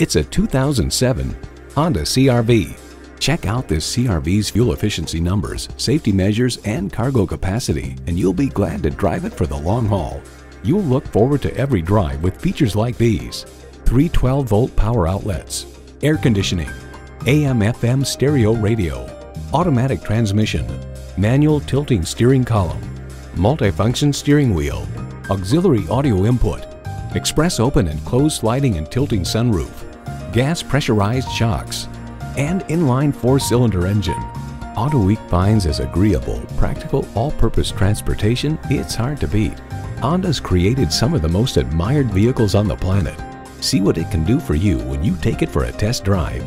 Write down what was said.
It's a 2007 Honda CRV. Check out this CRV's fuel efficiency numbers, safety measures, and cargo capacity, and you'll be glad to drive it for the long haul. You'll look forward to every drive with features like these. Three 12-volt power outlets, air conditioning, AM-FM stereo radio, automatic transmission, manual tilting steering column, multifunction steering wheel, auxiliary audio input, express open and closed sliding and tilting sunroof, gas pressurized shocks, and inline four-cylinder engine. Auto Week finds as agreeable, practical, all-purpose transportation it's hard to beat. Honda's created some of the most admired vehicles on the planet. See what it can do for you when you take it for a test drive.